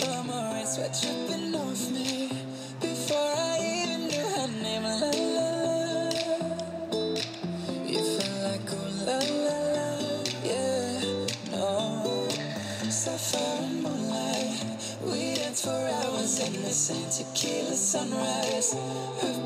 summer rain sweat dripping off me before I even knew her name. La la la, you felt like oh la la la, yeah. No, sapphire and moonlight, we danced for hours in the same tequila sunrise. Her